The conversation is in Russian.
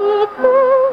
и.